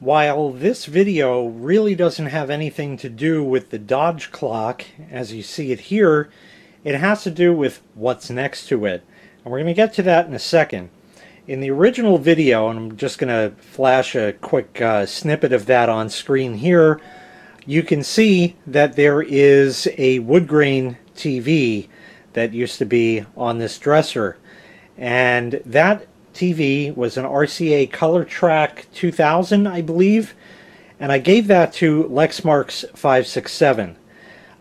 While this video really doesn't have anything to do with the Dodge clock, as you see it here, it has to do with what's next to it. And we're going to get to that in a second. In the original video, and I'm just going to flash a quick uh, snippet of that on screen here, you can see that there is a wood grain TV that used to be on this dresser. And that TV was an RCA ColorTrak 2000, I believe, and I gave that to Lexmark's 567.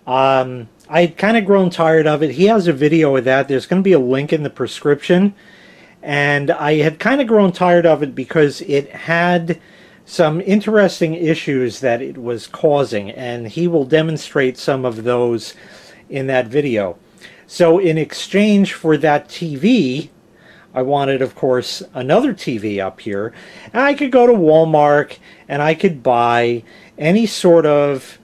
Um, I had kind of grown tired of it. He has a video of that. There's going to be a link in the prescription. And I had kind of grown tired of it because it had some interesting issues that it was causing, and he will demonstrate some of those in that video. So in exchange for that TV, I wanted, of course, another TV up here. And I could go to Walmart and I could buy any sort of,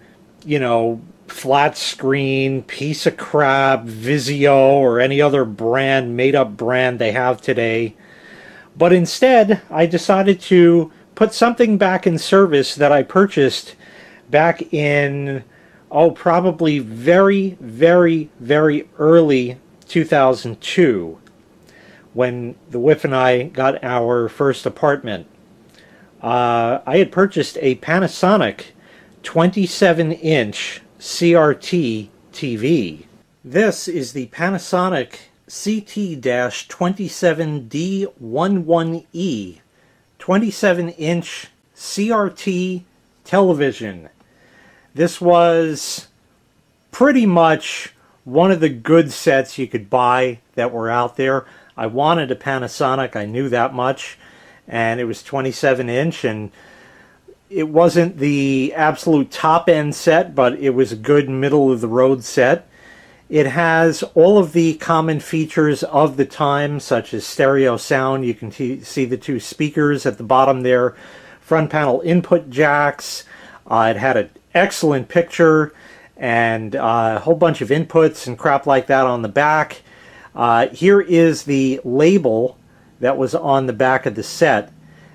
you know, flat screen, piece of crap, Vizio, or any other brand, made up brand they have today. But instead, I decided to put something back in service that I purchased back in, oh, probably very, very, very early 2002 when the wife and I got our first apartment. Uh, I had purchased a Panasonic 27 inch CRT TV. This is the Panasonic CT-27D11E 27 inch CRT television. This was pretty much one of the good sets you could buy that were out there. I wanted a Panasonic, I knew that much, and it was 27 inch, and it wasn't the absolute top end set, but it was a good middle of the road set. It has all of the common features of the time, such as stereo sound. You can see the two speakers at the bottom there, front panel input jacks. Uh, it had an excellent picture and uh, a whole bunch of inputs and crap like that on the back. Uh, here is the label that was on the back of the set.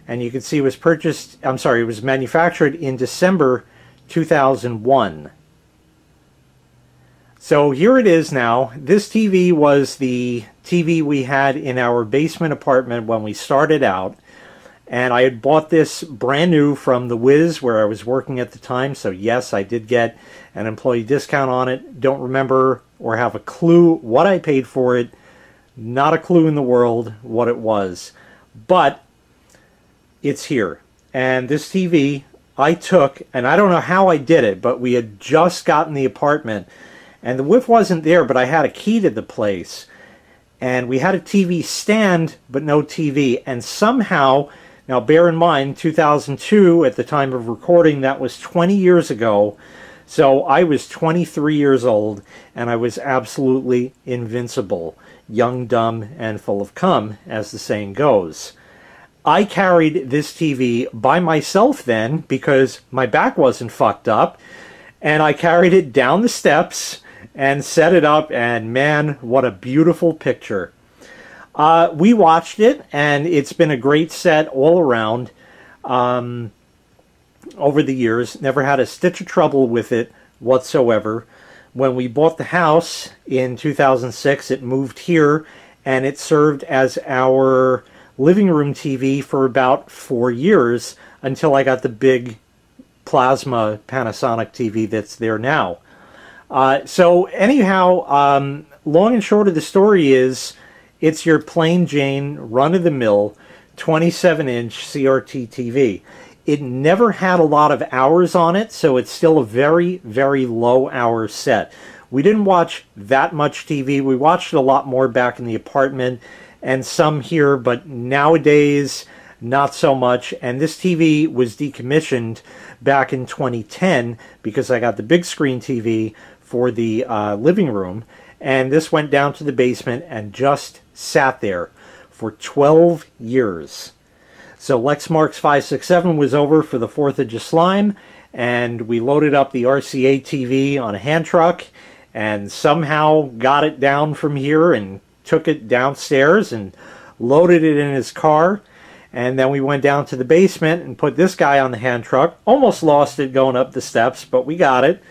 And you can see it was purchased, I'm sorry, it was manufactured in December 2001. So here it is now. This TV was the TV we had in our basement apartment when we started out. And I had bought this brand new from The Wiz where I was working at the time. So yes, I did get an employee discount on it. Don't remember or have a clue what I paid for it. Not a clue in the world what it was. But it's here. And this TV I took, and I don't know how I did it, but we had just gotten the apartment. And the wife wasn't there, but I had a key to the place. And we had a TV stand, but no TV. And somehow, now bear in mind, 2002, at the time of recording, that was 20 years ago. So I was 23 years old, and I was absolutely invincible young, dumb, and full of cum, as the saying goes. I carried this TV by myself then because my back wasn't fucked up, and I carried it down the steps and set it up, and man, what a beautiful picture. Uh, we watched it, and it's been a great set all around um, over the years. Never had a stitch of trouble with it whatsoever. When we bought the house in 2006, it moved here and it served as our living room TV for about four years until I got the big plasma Panasonic TV that's there now. Uh, so anyhow, um, long and short of the story is it's your plain Jane, run-of-the-mill 27-inch CRT TV. It never had a lot of hours on it, so it's still a very, very low hour set. We didn't watch that much TV. We watched a lot more back in the apartment and some here, but nowadays, not so much. And this TV was decommissioned back in 2010 because I got the big screen TV for the uh, living room. And this went down to the basement and just sat there for 12 years. So Lexmark's 567 was over for the 4th of July, and we loaded up the RCA TV on a hand truck and somehow got it down from here and took it downstairs and loaded it in his car. And then we went down to the basement and put this guy on the hand truck. Almost lost it going up the steps, but we got it.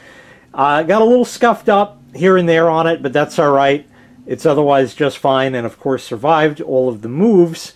Uh, got a little scuffed up here and there on it, but that's all right. It's otherwise just fine and, of course, survived all of the moves.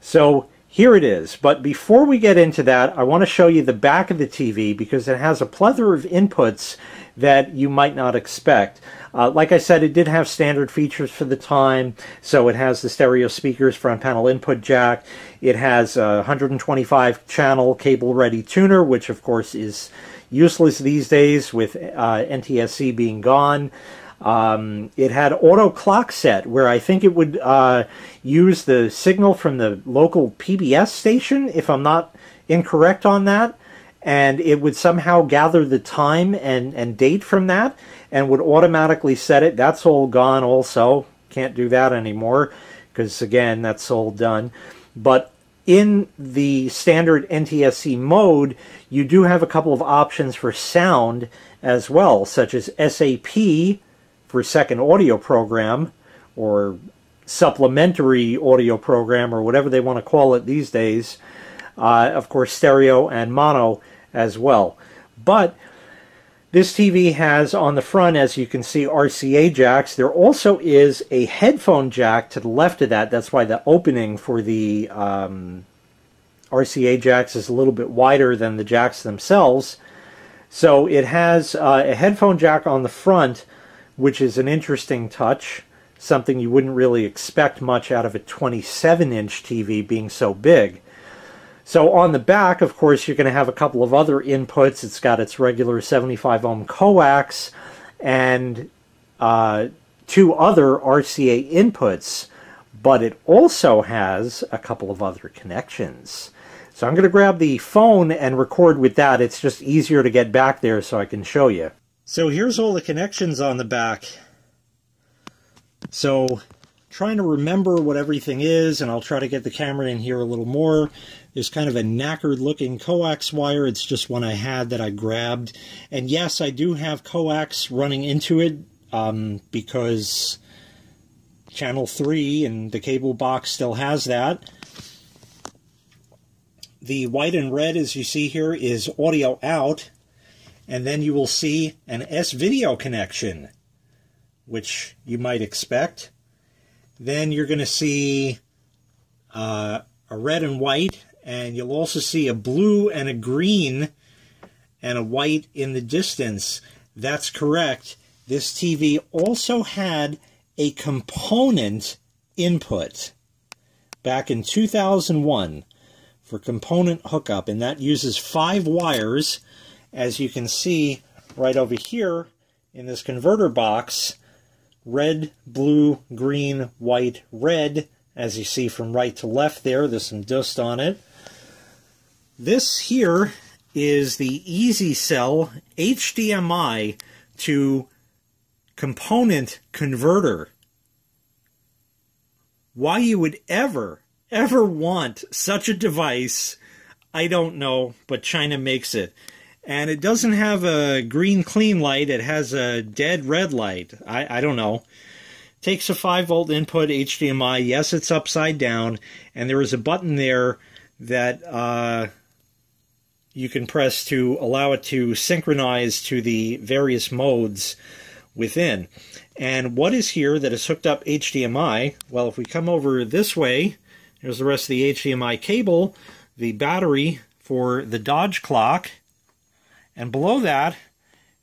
So here it is. But before we get into that, I want to show you the back of the TV because it has a plethora of inputs that you might not expect. Uh, like I said, it did have standard features for the time. So it has the stereo speakers, front panel input jack. It has a 125 channel cable ready tuner, which of course is useless these days with uh, NTSC being gone. Um, it had auto clock set where I think it would uh, use the signal from the local PBS station, if I'm not incorrect on that, and it would somehow gather the time and, and date from that and would automatically set it. That's all gone also. Can't do that anymore because, again, that's all done. But in the standard NTSC mode, you do have a couple of options for sound as well, such as SAP for second audio program or supplementary audio program or whatever they want to call it these days. Uh, of course, stereo and mono as well. But this TV has on the front, as you can see, RCA jacks. There also is a headphone jack to the left of that. That's why the opening for the um, RCA jacks is a little bit wider than the jacks themselves. So it has uh, a headphone jack on the front, which is an interesting touch, something you wouldn't really expect much out of a 27 inch TV being so big. So on the back, of course, you're going to have a couple of other inputs. It's got its regular 75 ohm coax and uh, two other RCA inputs, but it also has a couple of other connections. So I'm going to grab the phone and record with that. It's just easier to get back there so I can show you. So here's all the connections on the back. So trying to remember what everything is, and I'll try to get the camera in here a little more. There's kind of a knackered looking coax wire. It's just one I had that I grabbed. And yes, I do have coax running into it um, because channel 3 and the cable box still has that. The white and red, as you see here, is audio out. And then you will see an S-video connection, which you might expect. Then you're going to see uh, a red and white and you'll also see a blue and a green and a white in the distance. That's correct. This TV also had a component input back in 2001 for component hookup, and that uses five wires, as you can see right over here in this converter box, red, blue, green, white, red, as you see from right to left there, there's some dust on it. This here is the EZ-Cell HDMI to component converter. Why you would ever, ever want such a device, I don't know, but China makes it. And it doesn't have a green clean light, it has a dead red light. I, I don't know. Takes a 5 volt input HDMI. Yes, it's upside down, and there is a button there that uh, you can press to allow it to synchronize to the various modes within. And what is here that is hooked up HDMI? Well, if we come over this way, there's the rest of the HDMI cable, the battery for the Dodge clock, and below that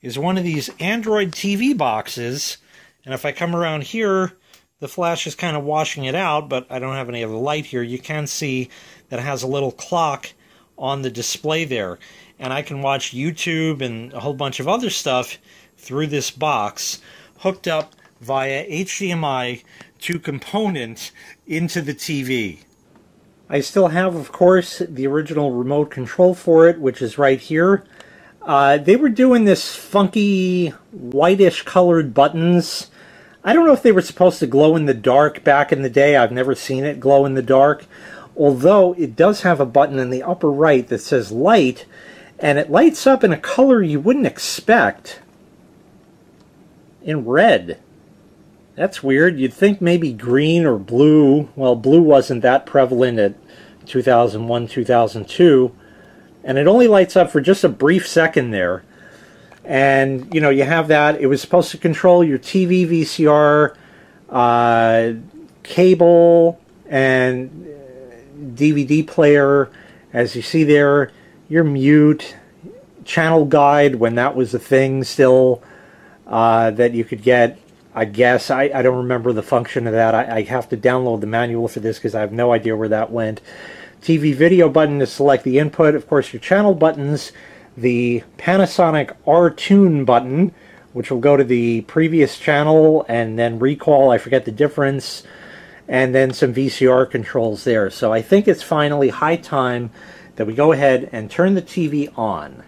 is one of these Android TV boxes. And if I come around here, the flash is kind of washing it out, but I don't have any other light here. You can see that it has a little clock on the display there. And I can watch YouTube and a whole bunch of other stuff through this box hooked up via HDMI to component into the TV. I still have, of course, the original remote control for it, which is right here. Uh, they were doing this funky whitish colored buttons. I don't know if they were supposed to glow in the dark back in the day. I've never seen it glow in the dark although it does have a button in the upper right that says light, and it lights up in a color you wouldn't expect in red. That's weird. You'd think maybe green or blue. Well, blue wasn't that prevalent at 2001, 2002, and it only lights up for just a brief second there. And you know, you have that. It was supposed to control your TV, VCR, uh, cable, and DVD player. As you see there, your mute, channel guide when that was a thing still uh, that you could get. I guess I, I don't remember the function of that. I, I have to download the manual for this because I have no idea where that went. TV video button to select the input. Of course, your channel buttons. The Panasonic R-Tune button, which will go to the previous channel and then recall. I forget the difference. And then some VCR controls there. So I think it's finally high time that we go ahead and turn the TV on.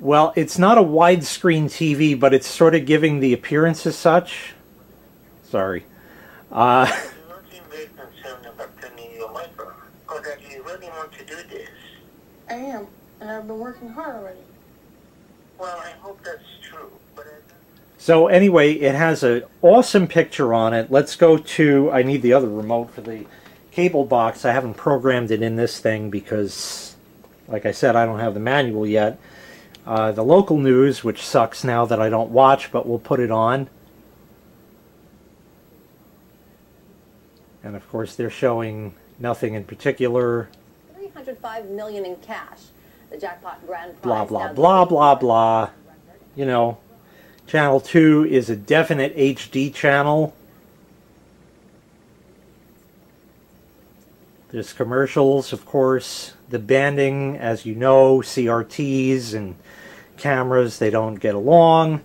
Well, it's not a widescreen TV, but it's sort of giving the appearance as such. Sorry. Uh, I am, and I've been working hard already. Well, I hope that's true. But so anyway, it has an awesome picture on it. Let's go to, I need the other remote for the cable box. I haven't programmed it in this thing because, like I said, I don't have the manual yet. Uh, the local news, which sucks now that I don't watch, but we'll put it on. And of course, they're showing nothing in particular. 305 million in cash. The jackpot grand prize. Blah blah blah blah blah. You know, channel two is a definite HD channel. There's commercials, of course. The banding, as you know, CRTs and cameras, they don't get along.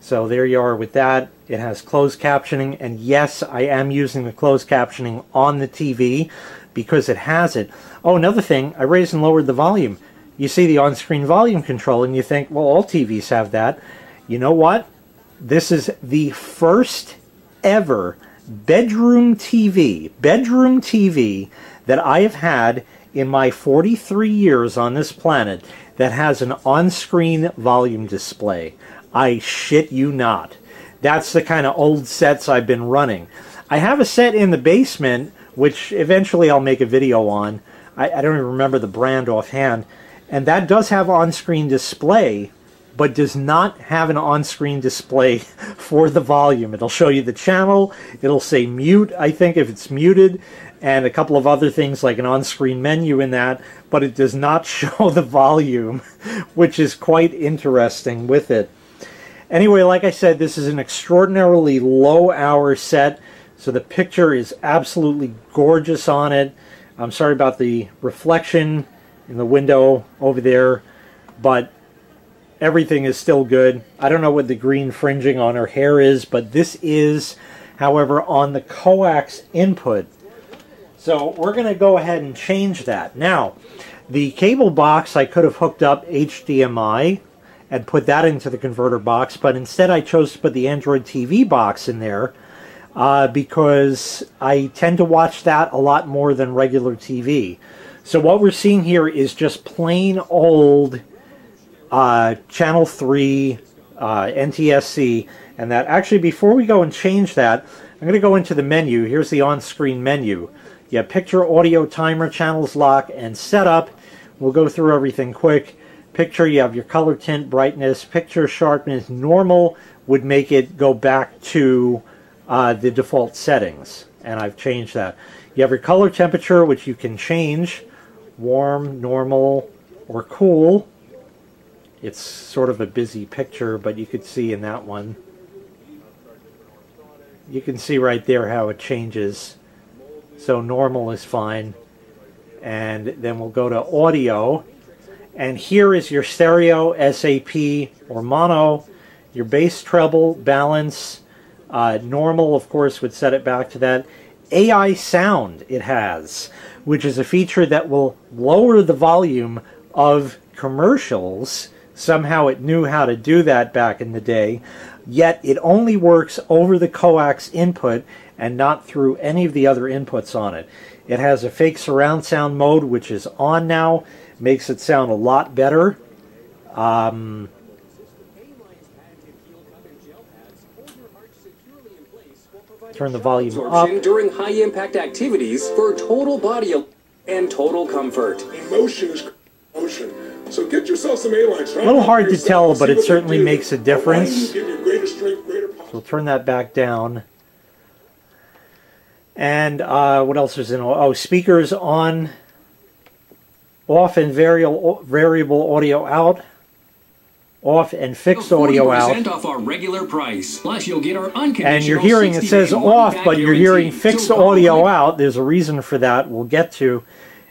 So there you are with that. It has closed captioning, and yes, I am using the closed captioning on the TV because it has it. Oh, another thing, I raised and lowered the volume. You see the on-screen volume control, and you think, well, all TVs have that. You know what? This is the first ever bedroom TV, bedroom TV that I have had in my 43 years on this planet that has an on-screen volume display. I shit you not. That's the kind of old sets I've been running. I have a set in the basement, which eventually I'll make a video on. I, I don't even remember the brand offhand. And that does have on-screen display, but does not have an on-screen display for the volume. It'll show you the channel. It'll say mute, I think, if it's muted, and a couple of other things like an on-screen menu in that, but it does not show the volume, which is quite interesting with it. Anyway, like I said, this is an extraordinarily low hour set, so the picture is absolutely gorgeous on it. I'm sorry about the reflection in the window over there, but everything is still good. I don't know what the green fringing on her hair is, but this is, however, on the coax input. So we're going to go ahead and change that. Now, the cable box I could have hooked up HDMI and put that into the converter box, but instead I chose to put the Android TV box in there uh, because I tend to watch that a lot more than regular TV. So what we're seeing here is just plain old uh, Channel 3 uh, NTSC, and that actually before we go and change that, I'm going to go into the menu. Here's the on-screen menu. You have picture, audio, timer, channels lock, and setup. We'll go through everything quick. Picture, you have your color tint, brightness, picture sharpness. Normal would make it go back to uh, the default settings, and I've changed that. You have your color temperature, which you can change, warm, normal, or cool. It's sort of a busy picture, but you could see in that one. You can see right there how it changes. So normal is fine. And then we'll go to audio. And here is your stereo, SAP, or mono, your bass treble, balance. Uh, normal, of course, would set it back to that. AI sound it has, which is a feature that will lower the volume of commercials. Somehow it knew how to do that back in the day, yet it only works over the coax input and not through any of the other inputs on it. It has a fake surround sound mode, which is on now, makes it sound a lot better. Um, turn the volume up. During high impact activities for total body and total comfort. Emotion is emotion. So get yourself some A-lines. A little hard to tell, but it certainly makes a difference. So we'll turn that back down. And uh, what else is in? Oh, speakers on, off, and variable variable audio out, off, and fixed audio out. off our regular price. Plus, you'll get our unconditional And you're hearing it says off, but you're hearing fixed audio out. There's a reason for that. We'll get to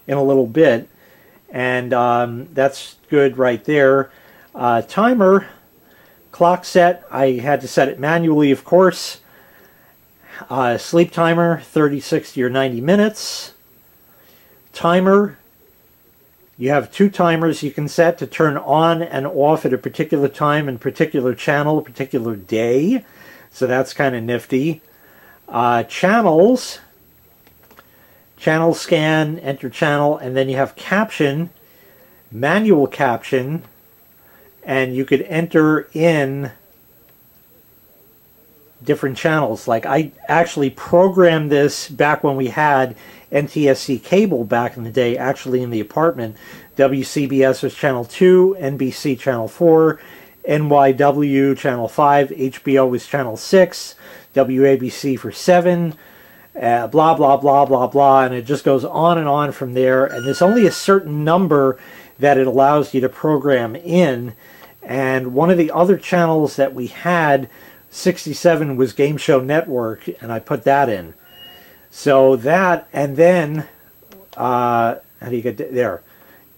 in a little bit, and um, that's good right there. Uh, timer, clock set. I had to set it manually, of course. Uh, sleep timer, 30, 60, or 90 minutes. Timer. You have two timers you can set to turn on and off at a particular time and particular channel, particular day. So that's kind of nifty. Uh, channels. Channel scan, enter channel, and then you have caption, manual caption, and you could enter in different channels. Like I actually programmed this back when we had NTSC cable back in the day, actually in the apartment. WCBS was channel 2, NBC channel 4, NYW channel 5, HBO was channel 6, WABC for 7, uh, blah, blah, blah, blah, blah, and it just goes on and on from there. And there's only a certain number that it allows you to program in. And one of the other channels that we had, 67, was Game Show Network, and I put that in. So that, and then, uh, how do you get there?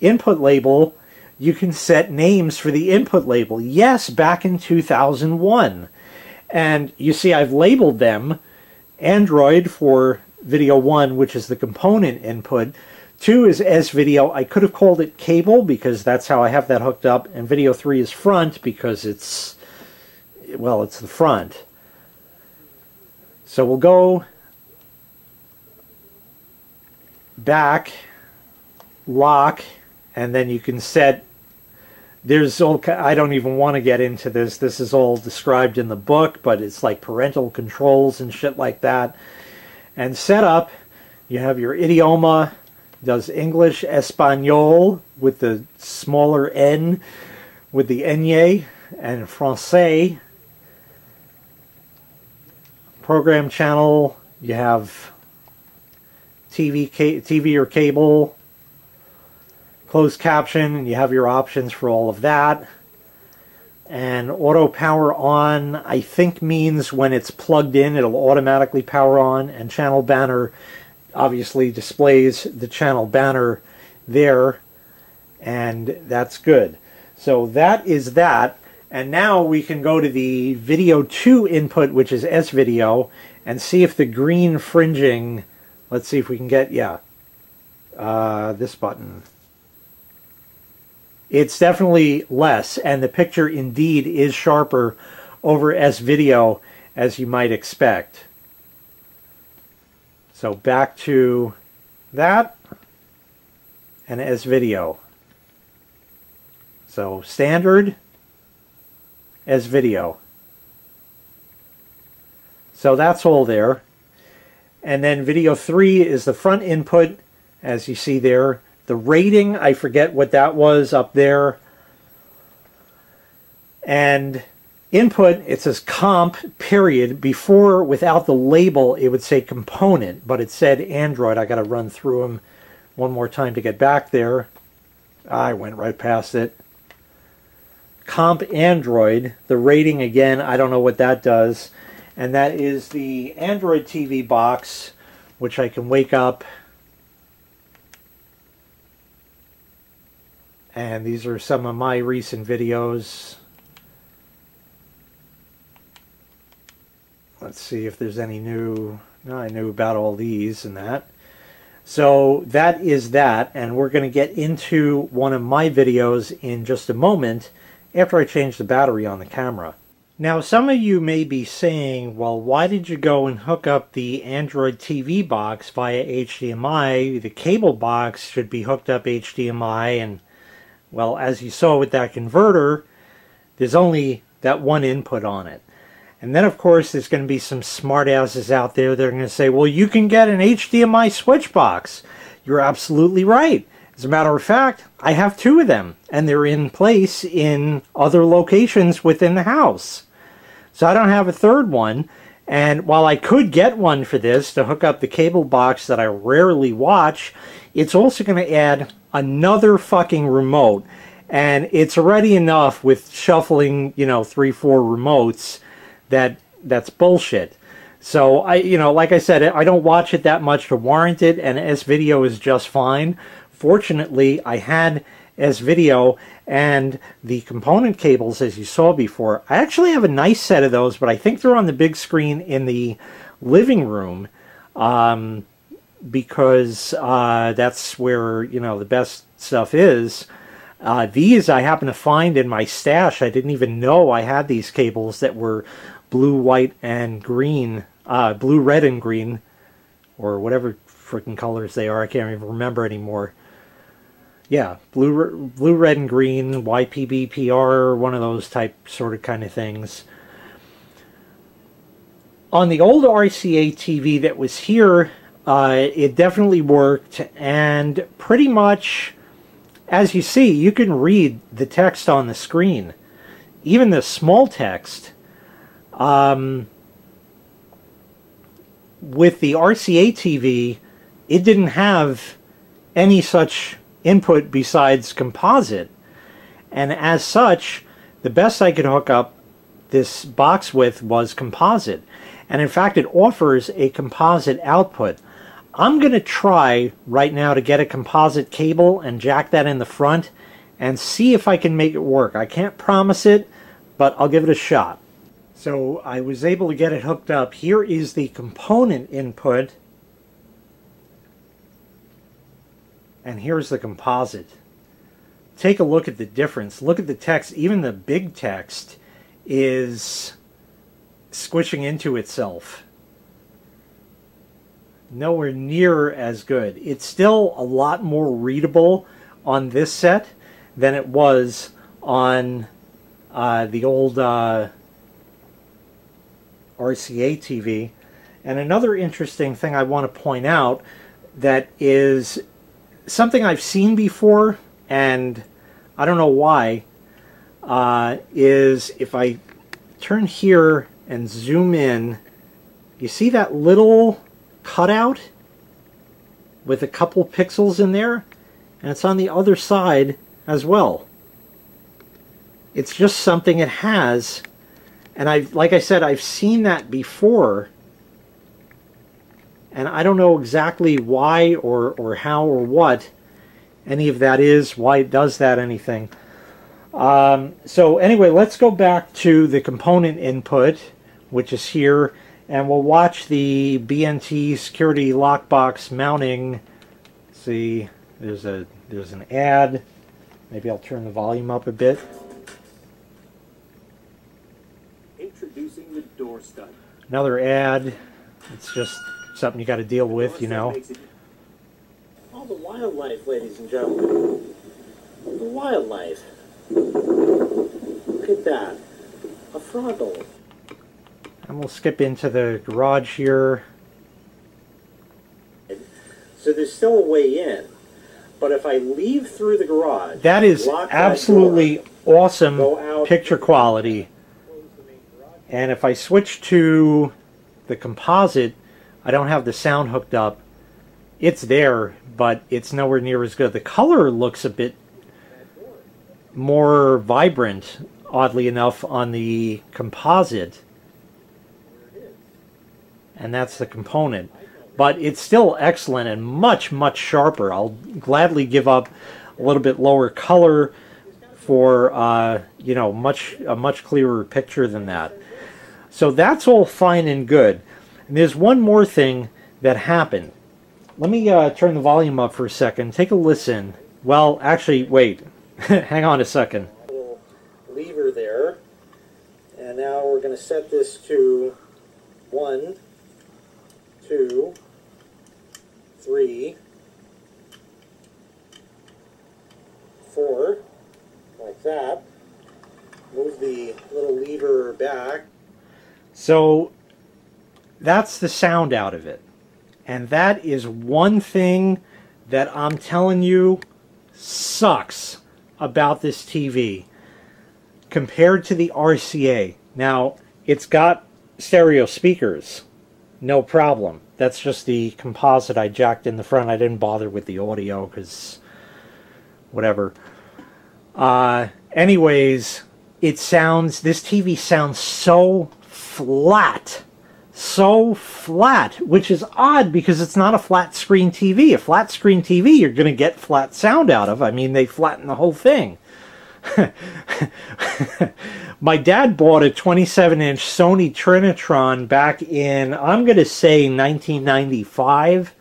Input label, you can set names for the input label. Yes, back in 2001. And you see, I've labeled them Android for video 1, which is the component input. 2 is S video. I could have called it cable because that's how I have that hooked up. And video 3 is front because it's, well, it's the front. So we'll go back, lock, and then you can set there's all I don't even want to get into this. This is all described in the book, but it's like parental controls and shit like that. And setup, you have your idioma, does English, Espanol with the smaller N, with the enye, and Francais. Program channel, you have TV, TV or cable, closed caption and you have your options for all of that. And auto power on I think means when it's plugged in it'll automatically power on and channel banner obviously displays the channel banner there and that's good. So that is that and now we can go to the video 2 input which is S video and see if the green fringing let's see if we can get yeah uh, this button it's definitely less, and the picture indeed is sharper over S video as you might expect. So back to that and S video. So standard S video. So that's all there. And then video 3 is the front input as you see there. The rating, I forget what that was up there. And input, it says comp, period. Before, without the label, it would say component, but it said Android. I got to run through them one more time to get back there. I went right past it. Comp Android, the rating again, I don't know what that does. And that is the Android TV box, which I can wake up and these are some of my recent videos. Let's see if there's any new. No, I knew about all these and that. So that is that, and we're going to get into one of my videos in just a moment after I change the battery on the camera. Now, some of you may be saying, well, why did you go and hook up the Android TV box via HDMI? The cable box should be hooked up HDMI and well, as you saw with that converter, there's only that one input on it. And then, of course, there's going to be some smartasses out there that are going to say, well, you can get an HDMI switch box. You're absolutely right. As a matter of fact, I have two of them, and they're in place in other locations within the house. So I don't have a third one. And while I could get one for this to hook up the cable box that I rarely watch, it's also going to add another fucking remote. And it's already enough with shuffling, you know, three, four remotes that that's bullshit. So I, you know, like I said, I don't watch it that much to warrant it, and S video is just fine. Fortunately, I had S video and the component cables, as you saw before. I actually have a nice set of those, but I think they're on the big screen in the living room um, because uh, that's where you know the best stuff is. Uh, these I happen to find in my stash. I didn't even know I had these cables that were blue, white, and green, uh, blue, red, and green, or whatever freaking colors they are. I can't even remember anymore. Yeah, blue, blue, red, and green, YPbPr, one of those type sort of kind of things. On the old RCA TV that was here, uh, it definitely worked, and pretty much, as you see, you can read the text on the screen. Even the small text um, with the RCA TV, it didn't have any such input besides composite. And as such, the best I could hook up this box with was composite. And in fact, it offers a composite output. I'm going to try right now to get a composite cable and jack that in the front and see if I can make it work. I can't promise it, but I'll give it a shot. So I was able to get it hooked up. Here is the component input. And here's the composite. Take a look at the difference. Look at the text. Even the big text is squishing into itself. Nowhere near as good. It's still a lot more readable on this set than it was on uh, the old... Uh, RCA TV. And another interesting thing I want to point out that is something I've seen before, and I don't know why, uh, is if I turn here and zoom in, you see that little cutout with a couple pixels in there? And it's on the other side as well. It's just something it has and I, like I said, I've seen that before, and I don't know exactly why or or how or what any of that is, why it does that, anything. Um, so anyway, let's go back to the component input, which is here, and we'll watch the BNT security lockbox mounting. See, there's a there's an ad. Maybe I'll turn the volume up a bit. Introducing the door stud. Another ad. It's just something you got to deal with, you know. All the wildlife, ladies and gentlemen. The wildlife. Look at that. A frontal. And we'll skip into the garage here. So there's still a way in. But if I leave through the garage, That is lock that absolutely door, awesome picture quality. And if I switch to the composite, I don't have the sound hooked up. It's there, but it's nowhere near as good. The color looks a bit more vibrant, oddly enough, on the composite. And that's the component. But it's still excellent and much, much sharper. I'll gladly give up a little bit lower color for, uh, you know, much a much clearer picture than that. So that's all fine and good. And there's one more thing that happened. Let me uh, turn the volume up for a second. Take a listen. Well, actually, wait. Hang on a second. little lever there. And now we're going to set this to one, two, three, four, like that. Move the little lever back. So that's the sound out of it. And that is one thing that I'm telling you sucks about this TV compared to the RCA. Now, it's got stereo speakers, no problem. That's just the composite I jacked in the front. I didn't bother with the audio because whatever. Uh, anyways, it sounds, this TV sounds so flat. So flat, which is odd because it's not a flat screen TV. A flat screen TV, you're going to get flat sound out of. I mean, they flatten the whole thing. My dad bought a 27 inch Sony Trinitron back in, I'm going to say 1995.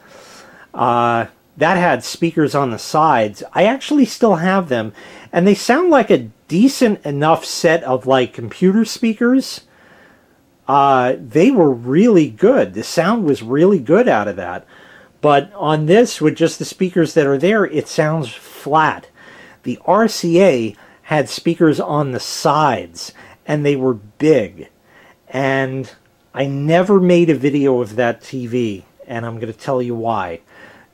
Uh, that had speakers on the sides. I actually still have them, and they sound like a decent enough set of like computer speakers. Uh, they were really good. The sound was really good out of that. But on this, with just the speakers that are there, it sounds flat. The RCA had speakers on the sides, and they were big. And I never made a video of that TV, and I'm going to tell you why.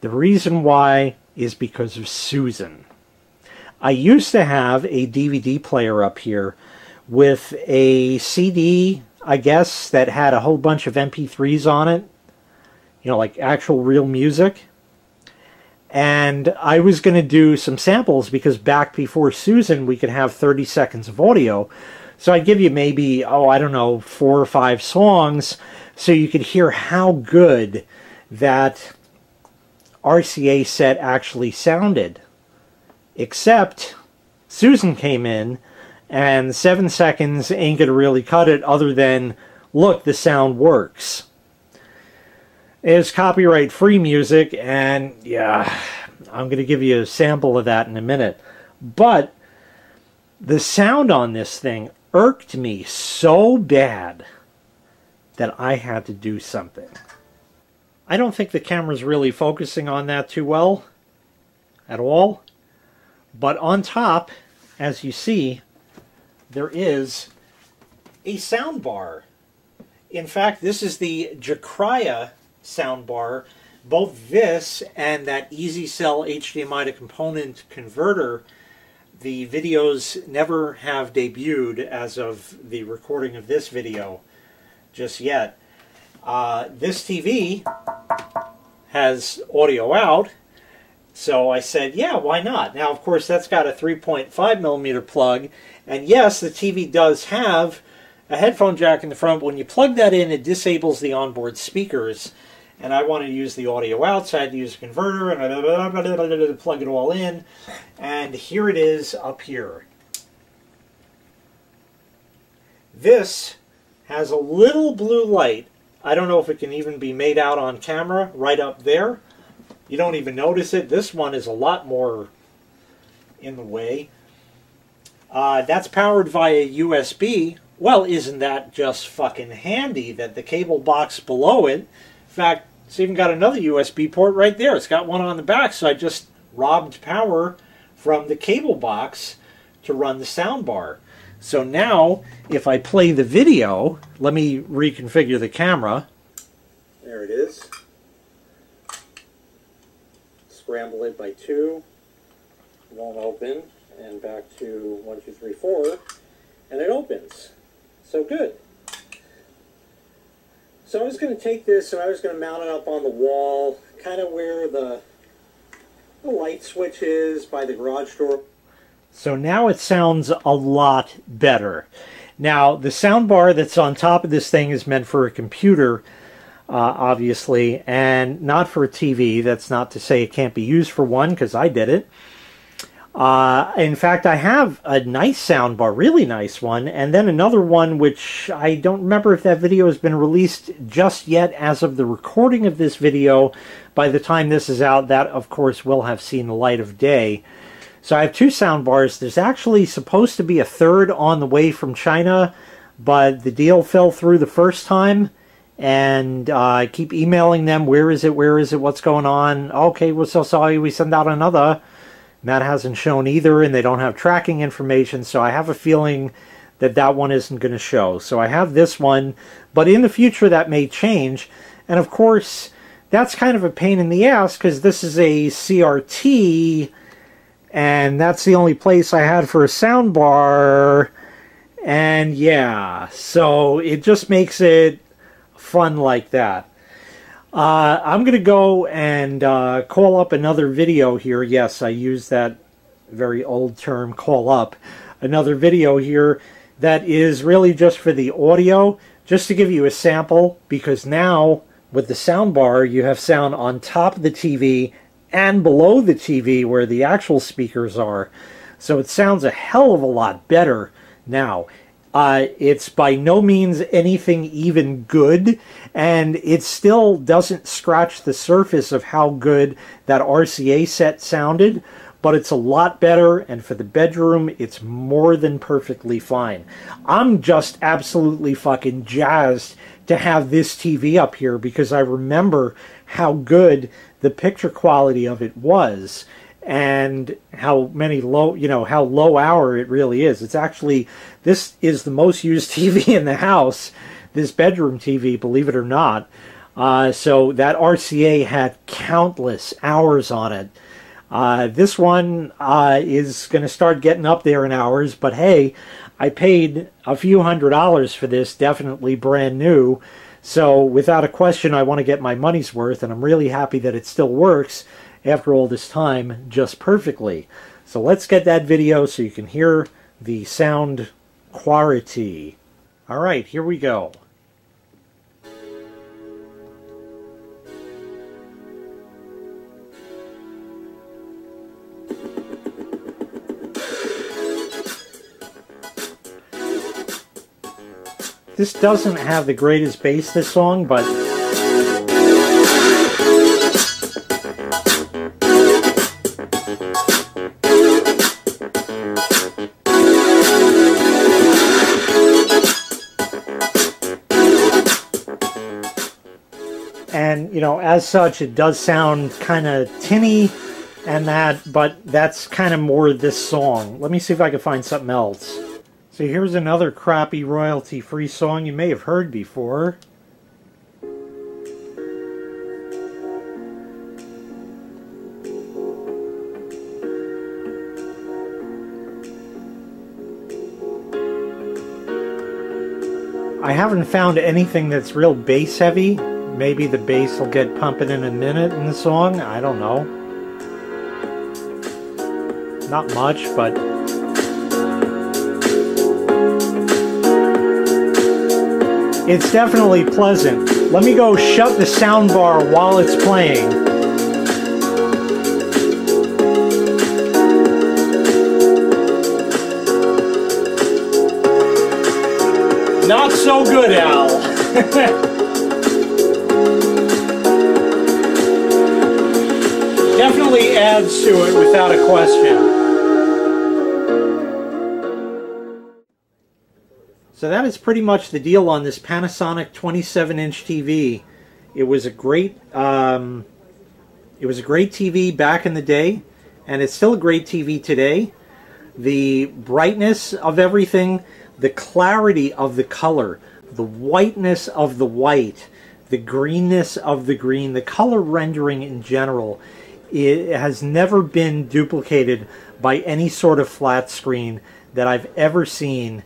The reason why is because of Susan. I used to have a DVD player up here with a CD, I guess, that had a whole bunch of MP3s on it. You know, like actual real music. And I was going to do some samples because back before Susan, we could have 30 seconds of audio. So I'd give you maybe, oh, I don't know, four or five songs so you could hear how good that RCA set actually sounded. Except Susan came in and seven seconds ain't to really cut it other than, look, the sound works it's copyright free music, and yeah, I'm to give you a sample of that in a minute. But the sound on this thing irked me so bad that I had to do something. I don't think the camera's really focusing on that too well at all. But on top, as you see, there is a sound bar. In fact, this is the Jacria soundbar. Both this and that EZ-Cell HDMI to component converter, the videos never have debuted as of the recording of this video just yet. Uh, this TV has audio out, so I said, yeah, why not? Now, of course, that's got a 3.5 millimeter plug, and yes, the TV does have a headphone jack in the front. When you plug that in, it disables the onboard speakers and I want to use the audio out, so I had to use a converter and blah, blah, blah, plug it all in. And here it is up here. This has a little blue light. I don't know if it can even be made out on camera right up there. You don't even notice it. This one is a lot more in the way. Uh, that's powered via USB. Well, isn't that just fucking handy that the cable box below it in fact, it's even got another USB port right there. It's got one on the back, so I just robbed power from the cable box to run the soundbar. So now, if I play the video, let me reconfigure the camera. There it is. Scramble it by two. Won't open. And back to one, two, three, four. And it opens. So good. So I was going to take this and I was going to mount it up on the wall, kind of where the, the light switch is by the garage door. So now it sounds a lot better. Now, the sound bar that's on top of this thing is meant for a computer, uh, obviously, and not for a TV. That's not to say it can't be used for one, because I did it. Uh, in fact, I have a nice soundbar, really nice one, and then another one which I don't remember if that video has been released just yet as of the recording of this video. By the time this is out, that of course will have seen the light of day. So I have two soundbars. There's actually supposed to be a third on the way from China, but the deal fell through the first time. And uh, I keep emailing them, where is it, where is it, what's going on? Okay, we're so sorry, we send out another. That hasn't shown either, and they don't have tracking information, so I have a feeling that that one isn't going to show. So I have this one, but in the future that may change. And of course, that's kind of a pain in the ass because this is a CRT and that's the only place I had for a soundbar. And yeah, so it just makes it fun like that. Uh, I'm going to go and uh, call up another video here. Yes, I use that very old term, call up. Another video here that is really just for the audio, just to give you a sample, because now with the soundbar, you have sound on top of the TV and below the TV where the actual speakers are. So it sounds a hell of a lot better now. Uh, it's by no means anything even good, and it still doesn't scratch the surface of how good that RCA set sounded, but it's a lot better, and for the bedroom, it's more than perfectly fine. I'm just absolutely fucking jazzed to have this TV up here because I remember how good the picture quality of it was and how many low, you know, how low hour it really is. It's actually, this is the most used TV in the house, this bedroom TV, believe it or not. Uh, so that RCA had countless hours on it. Uh, this one uh, is going to start getting up there in hours, but hey, I paid a few hundred dollars for this, definitely brand new. So without a question, I want to get my money's worth, and I'm really happy that it still works after all this time just perfectly. So let's get that video so you can hear the sound quality. All right, here we go. This doesn't have the greatest bass, this song, but know as such it does sound kind of tinny and that but that's kind of more this song. Let me see if i can find something else. So here's another crappy royalty free song you may have heard before. I haven't found anything that's real bass heavy maybe the bass will get pumping in a minute in the song. I don't know. Not much, but... It's definitely pleasant. Let me go shut the sound bar while it's playing. Not so good, Al. definitely adds to it without a question. So that is pretty much the deal on this Panasonic 27-inch TV. It was a great, um, it was a great TV back in the day, and it's still a great TV today. The brightness of everything, the clarity of the color, the whiteness of the white, the greenness of the green, the color rendering in general it has never been duplicated by any sort of flat screen that I've ever seen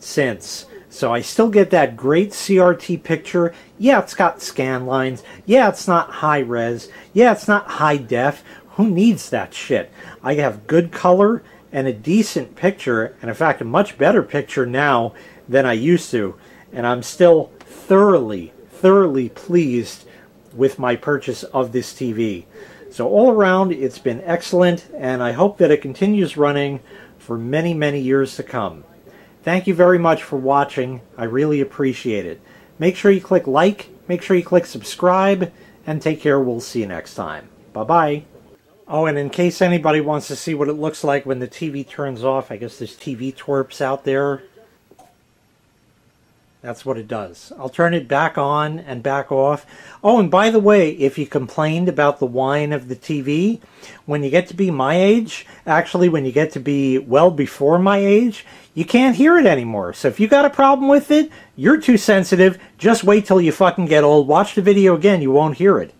since. So I still get that great CRT picture. Yeah, it's got scan lines. Yeah, it's not high res. Yeah, it's not high def. Who needs that shit? I have good color and a decent picture, and in fact, a much better picture now than I used to. And I'm still thoroughly, thoroughly pleased with my purchase of this TV. So all around, it's been excellent, and I hope that it continues running for many, many years to come. Thank you very much for watching. I really appreciate it. Make sure you click like, make sure you click subscribe, and take care. We'll see you next time. Bye-bye. Oh, and in case anybody wants to see what it looks like when the TV turns off, I guess there's TV twerps out there. That's what it does. I'll turn it back on and back off. Oh, and by the way, if you complained about the whine of the TV, when you get to be my age, actually when you get to be well before my age, you can't hear it anymore. So if you got a problem with it, you're too sensitive, just wait till you fucking get old. Watch the video again, you won't hear it.